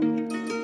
Música